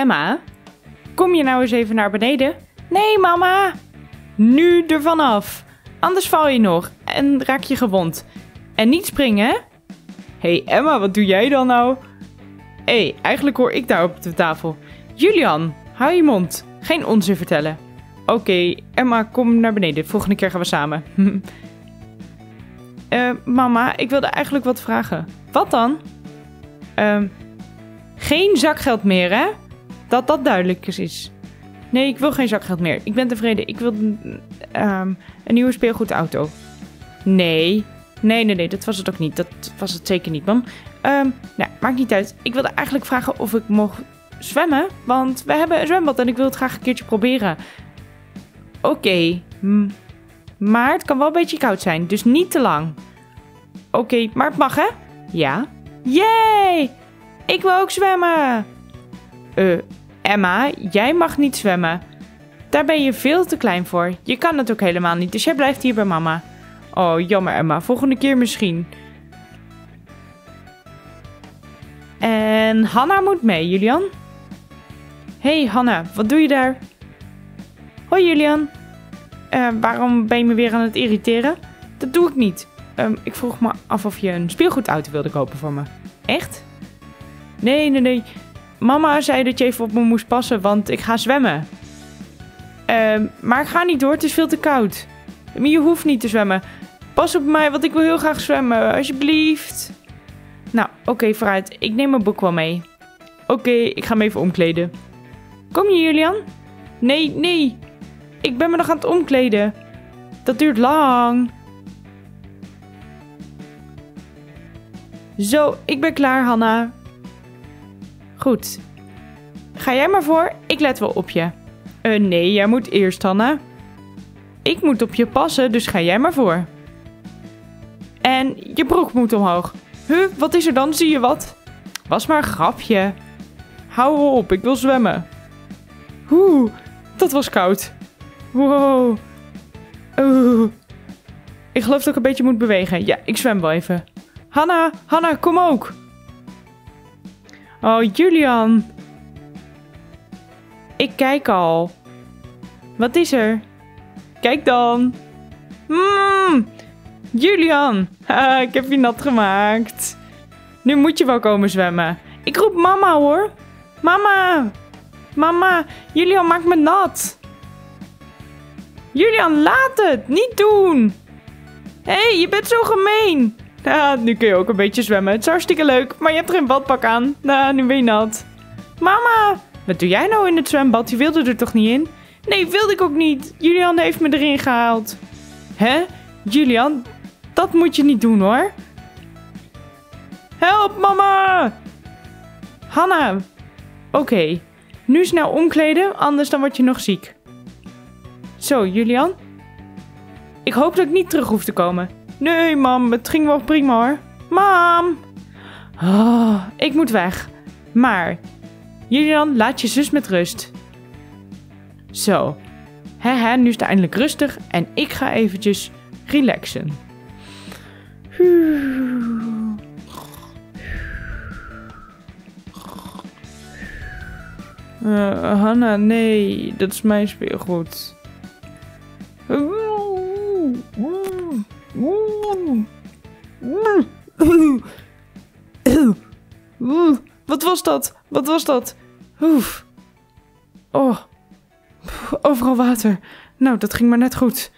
Emma, kom je nou eens even naar beneden? Nee, mama. Nu ervan af. Anders val je nog en raak je gewond. En niet springen, hè? hey, Emma, wat doe jij dan nou? Hé, hey, eigenlijk hoor ik daar op de tafel. Julian, hou je mond. Geen onzin vertellen. Oké, Emma, kom naar beneden. Volgende keer gaan we samen. Eh, mama, ik wilde eigenlijk wat vragen. Wat dan? Ehm, geen zakgeld meer, hè? Dat dat duidelijk is. Nee, ik wil geen zakgeld meer. Ik ben tevreden. Ik wil ehm, een nieuwe speelgoedauto. Nee. Nee, nee, nee. Dat was het ook niet. Dat was het zeker niet, mam. Um, nou, maakt niet uit. Ik wilde eigenlijk vragen of ik mocht zwemmen. Want we hebben een zwembad en ik wil het graag een keertje proberen. Oké. Maar het kan wel een beetje koud zijn. Dus niet te lang. Oké, maar het mag, hè? Ja. Yay! Ik wil ook zwemmen. Eh, Emma, jij mag niet zwemmen. Daar ben je veel te klein voor. Je kan het ook helemaal niet, dus jij blijft hier bij mama. Oh, jammer Emma. Volgende keer misschien. En Hanna moet mee, Julian. Hey Hanna, wat doe je daar? Hoi Julian. Uh, waarom ben je me weer aan het irriteren? Dat doe ik niet. Um, ik vroeg me af of je een speelgoedauto wilde kopen voor me. Echt? Nee, nee, nee. Mama zei dat je even op me moest passen, want ik ga zwemmen. Uh, maar ik ga niet door, het is veel te koud. Je hoeft niet te zwemmen. Pas op mij, want ik wil heel graag zwemmen, alsjeblieft. Nou, oké, vooruit. Ik neem mijn boek wel mee. Oké, ik ga me even omkleden. Kom je, Julian? Nee, nee. Ik ben me nog aan het omkleden. Dat duurt lang. Zo, ik ben klaar, Hanna. Goed. Ga jij maar voor, ik let wel op je. Uh, nee, jij moet eerst, Hanna. Ik moet op je passen, dus ga jij maar voor. En je broek moet omhoog. Huh, wat is er dan? Zie je wat? Was maar een grapje. Hou op, ik wil zwemmen. Oeh, dat was koud. Wow. Oeh. Ik geloof dat ik een beetje moet bewegen. Ja, ik zwem wel even. Hanna, Hanna, kom ook. Oh, Julian. Ik kijk al. Wat is er? Kijk dan. Mmm. Julian. Ik heb je nat gemaakt. Nu moet je wel komen zwemmen. Ik roep mama hoor. Mama. Mama. Julian maakt me nat. Julian, laat het. Niet doen. Hé, hey, je bent zo gemeen. Ja, nu kun je ook een beetje zwemmen. Het is hartstikke leuk, maar je hebt er een badpak aan. Nou, nu ben je nat. Mama, wat doe jij nou in het zwembad? Je wilde er toch niet in? Nee, wilde ik ook niet. Julian heeft me erin gehaald. Hè? Julian, dat moet je niet doen hoor. Help, mama! Hanna! Oké, nu snel omkleden, anders dan word je nog ziek. Zo, Julian. Ik hoop dat ik niet terug hoef te komen. Nee, mam, het ging wel prima hoor. Mam! Oh, ik moet weg. Maar, Julian, laat je zus met rust. Zo. Hè, nu is het eindelijk rustig en ik ga eventjes relaxen. Uh, Hanna, nee, dat is mijn speelgoed. Wat was dat? Wat was dat? Oh. Overal water. Nou, dat ging maar net goed.